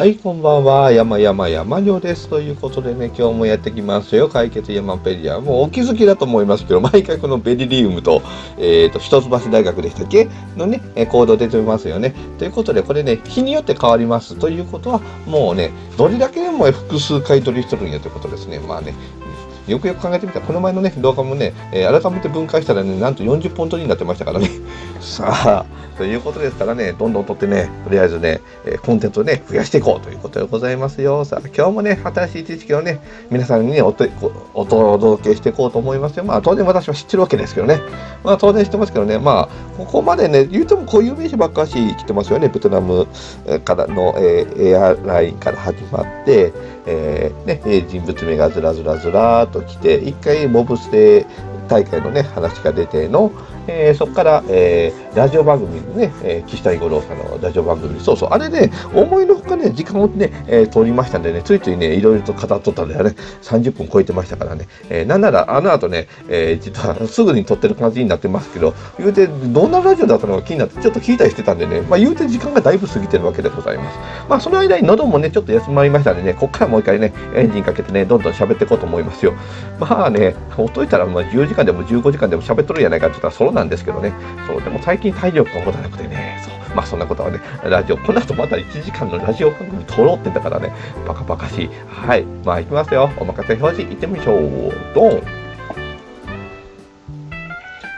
はい、こんばんは。山山山女です。ということでね、今日もやってきますよ。解決山ペリア。もうお気づきだと思いますけど、毎回このベリリウムと、えっ、ー、と、一橋大学でしたっけ？のね、コード出てますよね。ということで、これね、日によって変わります。ということは、もうね、どれだけでも複数回取りしてるんやということですね。まあね、よくよく考えてみたら、この前のね、動画もね、えー、改めて分解したらね、なんと40本取りになってましたからね。さあ、ということですからね、どんどん取ってね、とりあえずね、えー、コンテンツをね、増やしていこうということでございますよ。さあ、今日もね、新しい知識をね、皆さんにね、おとお届けしていこうと思いますよ。まあ、当然私は知ってるわけですけどね。まあ、当然知ってますけどね、まあ、ここまでね、言うても固有名詞ばっかし来てますよね。ベトナムからの、えー、エアラインから始まって、えー、ね、人物名がずらずらずらーと来て、一回モブステ大会のね、話が出ての、えー、そこから、えー、ラジオ番組のね、えー、岸谷五郎さんのラジオ番組、そうそう、あれね、思いのほかね、時間をね、えー、通りましたんでね、ついついね、いろいろと語っとったんでね、30分超えてましたからね、えー、なんならあの後ね、えー、実はすぐに撮ってる感じになってますけど、言うて、どんなラジオだったのか気になって、ちょっと聞いたりしてたんでね、まあ言うて時間がだいぶ過ぎてるわけでございます。まあその間に喉もね、ちょっと休まりましたんでね、こっからもう一回ね、エンジンかけてね、どんどん喋っていこうと思いますよ。まあね、ほっといたら、まあ10時間でも15時間でも喋っとるんやないかって言ったらそうなんですけどね、そう、でも最近体力が持たなくてね、そう。まあそんなことはね、ラジオ、この後また1時間のラジオ番組撮ろうってんだからね、バカバカしい。はい。まあ行きますよ。お任せ表示行ってみましょう。ドン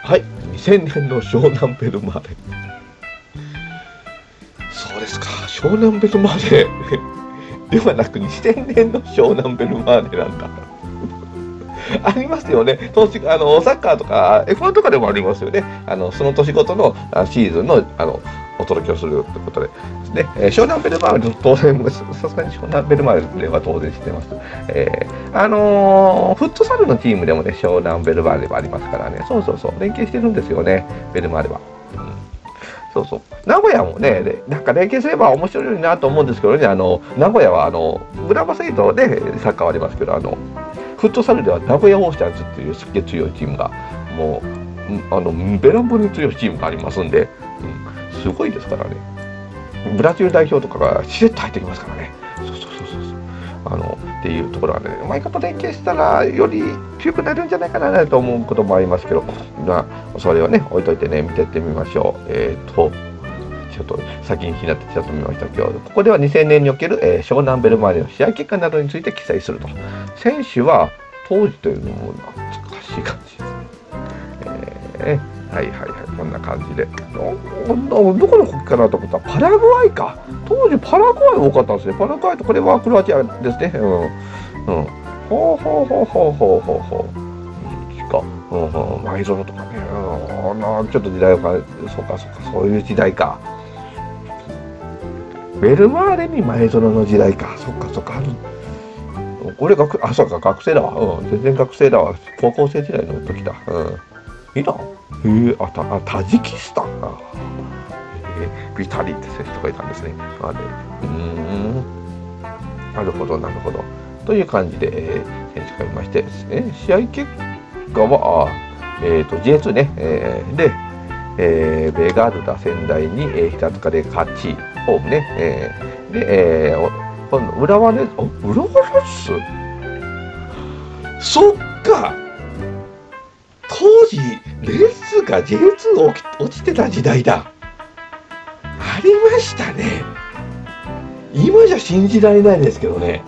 はい。2000年の湘南ベルマーレ。そうですか。湘南ベルマーレではなく2000年の湘南ベルマーレなんだ。ありますよね。投資あのサッカーとか F1 とかでもありますよね。あのその年ごとのシーズンのあのお届けをするということで。で、えー、湘南ベルマーレ当然、さすがに湘南ベルマーレは当然知ってます。えー、あのー、フットサルのチームでもね、湘南ベルマーレはありますからね、そうそうそう、連携してるんですよね、ベルマーレは。そうそう。名古屋もね、なんか連携すれば面白いなと思うんですけどね、あの、名古屋は、あの、グラバセイトでサッカーはありますけど、あの、フットサルでは名古屋オーシャンズっていうすっげえ強いチームがもうあのベランボに強いチームがありますんで、うん、すごいですからね。ブラジル代表とかがしれっと入ってきますからね。そうそうそうそうあのっていうところはねうまいこと連携したらより強くなるんじゃないかなと思うこともありますけど、まあ、それをね置いといてね見てってみましょう。えっ、ー、とちょっと先に気になってちょっと見ましたけど、ここでは2000年における、えー、湘南ベルマーレの試合結果などについて記載すると。選手は当時というのも懐かしい感じです。えー、はいはいはい、こんな感じで。どどこの国かなと思ったら、パラグアイか。当時パラグアイ多かったんですね。パラグアイとこれはクロアチアですね。うん。うん。ほうほうほうほうほうほうほう。か。うんうん。前園とかね。うん。ちょっと時代を変え、そうかそうか、そういう時代か。ベルマーレに前園の時代か。そっかそっか。ある。俺学、あ、そうか、学生だわ。うん。全然学生だわ。高校生時代の時だ。うん。イランへえ、あ、た、あ、タジキスタン。えー、ビタリって選手とかいたんですね。あれ、うん。なるほど、なるほど。という感じで、えー、選手がいまして、え試合結果は、えっ、ー、と、J2 ね、えー、で、えー、ベガルダ仙台に、えー、平塚で勝ち、ホームね、えー、で、えー、今度、浦和レッズ、浦和レッズ？そっか当時、レッズが J2 落ちてた時代だ。ありましたね。今じゃ信じられないですけどね。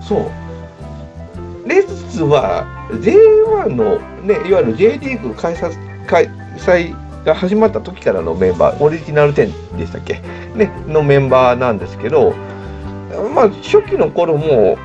そう。レッズは J1 の、ね、いわゆる J リーグ開催開催が始まった時からのメンバー、オリジナル10でしたっけ、ね、のメンバーなんですけど、まあ、初期の頃も、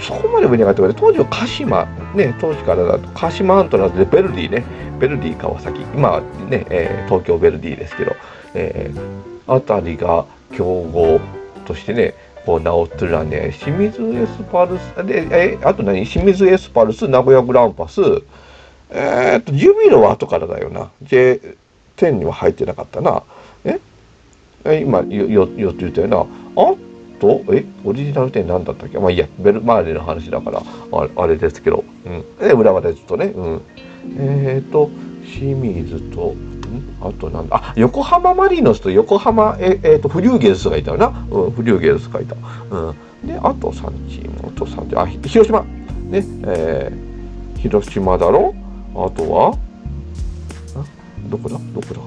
そこまで上に上がってくれ当時は鹿島、ね、当時からだと鹿島アントラーズでベルディね、ベルディ川崎、今はね、えー、東京ベルディですけど、えー、あたりが強豪としてね、こう名を連ね、清水エスパルス、で、えー、あと何？清水エスパルス、名古屋グランパス、えー、っと、ジュビロは後からだよな。J、10には入ってなかったな。え？今、よ、よ、よって言ったよな。あと、え？オリジナル10何だったっけ？まあいいや、ベルマーレの話だから、ああれですけど。うん。で、裏までずっとね。うん。えっ、ー、と、清水と、あとなんだ、あ、横浜マリノスと横浜、え、えっ、ー、と、フリューゲルスがいたよな。うん、フリューゲルスがいた。うん。で、あと3チーム、あと3チーム、あ、広島。ね、えー、広島だろ？あとは、どこだ？どこだ？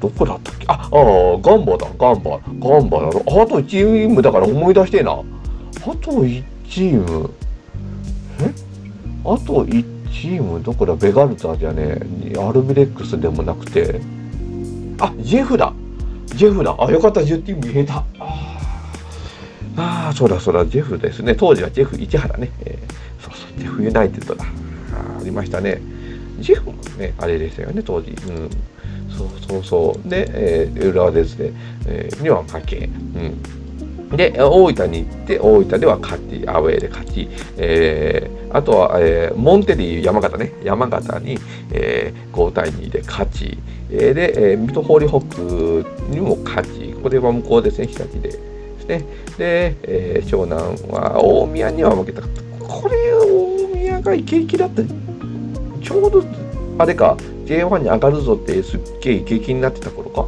どこだったっけ？あ、あガンバだ、ガンバ。ガンバだろ。あと1チームだから思い出してえな。あと1チーム。え？あと1チームどこだベガルタじゃねえ。アルビレックスでもなくて。あジェフだ。ジェフだ。あよかった。10チーム言えた。ああそうだそうだジェフですね。当時はジェフ市原ね、えー、そうそう。ジェフユナイテッドだ。ありましたね。ジフねあれでしたよね当時。うん。そうそうそう。で、えー、浦和ですね、えー、には負け。うん。で、大分に行って、大分では勝ち、アウェーで勝ち、えー、あとは、えー、モンテリー山形ね、山形に、えー、5対2で勝ち、えー、で、えー、水戸ホーリーホックにも勝ち、これは向こうですね、日立でですね。で、えー、湘南は大宮には負けた。これ、大宮がイケイケだった。ちょうど、あれか、J1 に上がるぞってすっげえイケイケになってた頃か。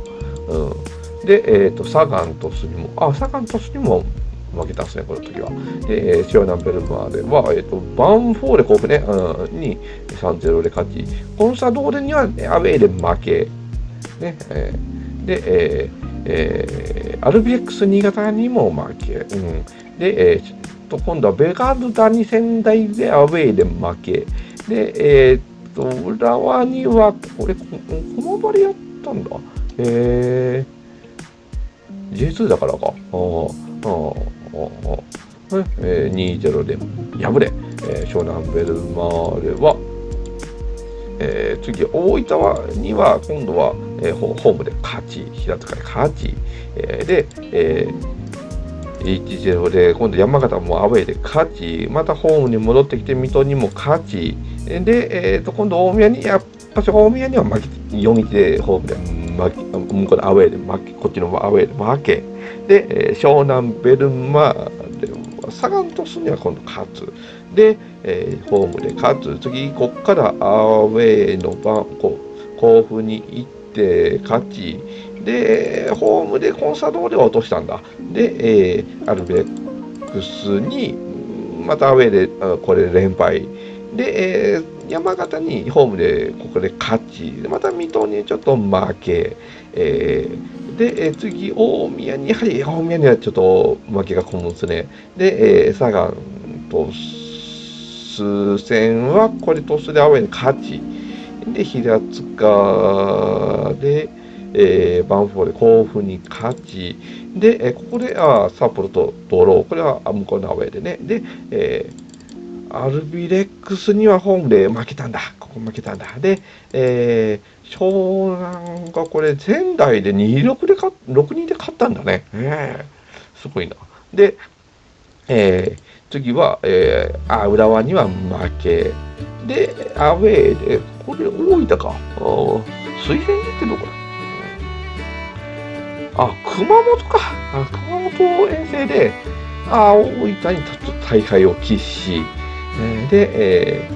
うん。で、えーと、サガン鳥栖にも、あ、サガン鳥栖にも負けたんですね、この時は。で、えー、シオナンベルマーでは、えーと、バンフォーレ甲府ね、うん、に3-0で勝ち、コンサドーレには、ね、アウェーで負け、ねえー、で、えーえー、アルビレックス新潟にも負け、うん、で、えー、と今度はベガルダに仙台でアウェーで負け、で、えー、と浦和には、これ、この場でやったんだ。えー J2 だからか。ああ、ああ、えー、2-0で敗れ、えー、湘南ベルマーレは、えー、次、大分はには今度は、えー、ホームで勝ち、平塚で勝ち、えー、で、えー、1-0で今度山形もアウェーで勝ち、またホームに戻ってきて水戸にも勝ち、で、えー、と今度大宮に、やっぱし大宮には負け4-1でホームで向こうでアウェーで負け、こっちのアウェーで負け、で、えー、湘南ベルマーレ、サガン鳥栖には今度勝つ。で、えー、ホームで勝つ。次、こっからアウェーの番、こう甲府に行って勝ち。で、ホームでコンサドーレを落としたんだ。で、えー、アルベックスに、またアウェーで、これ連敗。で、えー山形にホームでここで勝ち、また水戸にちょっと負け、えー、で、え次、大宮に、やはり大宮にはちょっと負けが込むんですね。で、えー、佐賀と数戦はこれ鳥栖でアウェーに勝ち、で、平塚で、えー、バンフォーレ甲府に勝ち、で、えー、ここであ札幌とドロー、これは向こうのアウェーでね、で、えーアルビレックスにはホームで負けたんだ。ここ負けたんだ。で、えー、湘南がこれ仙台で2-6で勝6人で勝ったんだね。えー、すごいな。で、えー、次は、えー、あ、浦和には負け。で、アウェーで、これ大分か。水仙寺ってどこだあ、熊本か。あ熊本遠征で、あ、大分にちょっと大会を喫し、で、え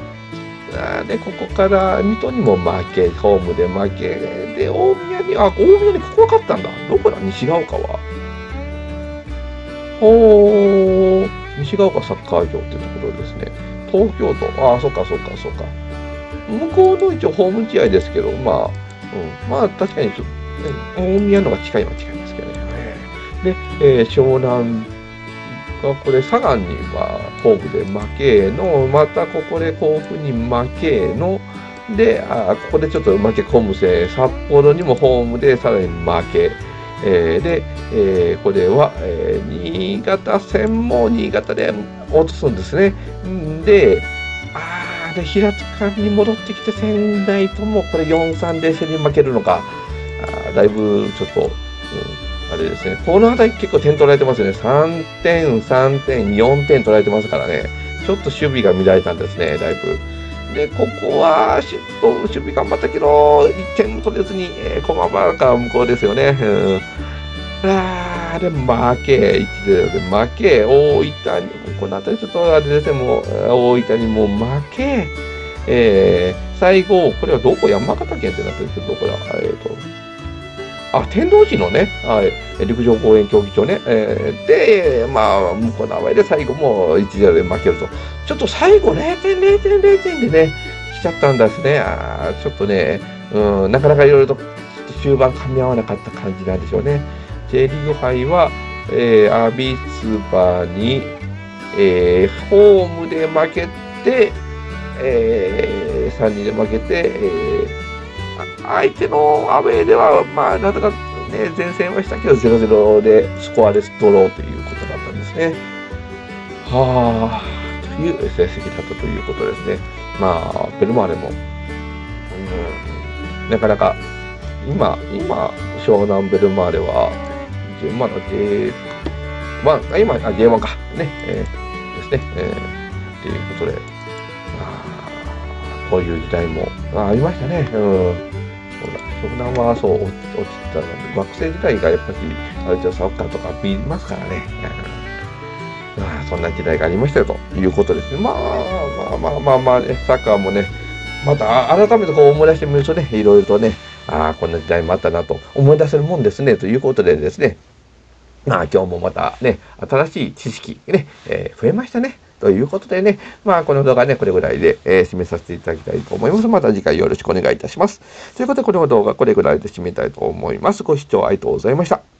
ー、で、ここから水戸にも負け、ホームで負け、で、大宮に、あ、大宮にここが勝ったんだ。どこだ？西ヶ丘はほ。お西ヶ丘サッカー場ってところですね。東京都、ああ、そっかそっかそっか。向こうの一応ホーム試合ですけど、まあ、うん、まあ確かにちょっと、ね、大宮のが近いは近いですけどね。で、えー、湘南これ佐賀にはホームで負けの、またここで甲府に負けの、で、あここでちょっと負け込むせ、札幌にもホームでさらに負け、えー、で、えー、これは、えー、新潟戦も新潟で落とすんですね。で、あで、平塚に戻ってきて仙台ともこれ4-3で競り負けるのか、あだいぶちょっと、うんあれですね、この辺り結構点取られてますよね。3点、3点、4点取られてますからね。ちょっと守備が乱れたんですね、だいぶ。で、ここは、しっと守備頑張ったけど、1点取れずに、えー、駒場か向こうですよね。うん。あー、で、負け、1で負け、大分に、この辺りちょっとあれですね、もう、大分にもう負け、えー、最後、これはどこ山形県ってなってるけど、どこだ？えっ、ー、と、あ、天童市のね、はい、陸上公園競技場ね、えー、で、まあ、向こうの名前で最後も1-0で負けると。ちょっと最後0点、0点、0点でね、来ちゃったんですね。あちょっとね、うん、なかなかいろいろと終盤噛み合わなかった感じなんでしょうね。J リーグ杯は、えー、アビスバに、えー、ホームで負けて、えー、3人で負けて、えー、相手のアウェーでは、まあ、なんとかね、前線はしたけど、0-0でスコアレスドローということだったんですね。はあ、という成績だったということですね。まあ、ベルマーレも、うん、なかなか、今、今、湘南ベルマーレは、まだ J1、今、J1 か、ね、えー、ですね、えー、ということで、あこういう時代もあありましたね。うん。そうだ。湘南はそう落ちたので、学生時代がやっぱり、ある程度サッカーとか見ますからね。まあ、そんな時代がありましたよということですね。まあ、まあまあまあまあ、ね、サッカーもね、また改めてこう思い出してみるとね、いろいろとね、ああ、こんな時代もあったなと思い出せるもんですね、ということでですね、まあ今日もまたね、新しい知識ね、えー、増えましたね。ということでね、まあこの動画ね、これぐらいで、えー、締めさせていただきたいと思います。また次回よろしくお願いいたします。ということで、この動画これぐらいで締めたいと思います。ご視聴ありがとうございました。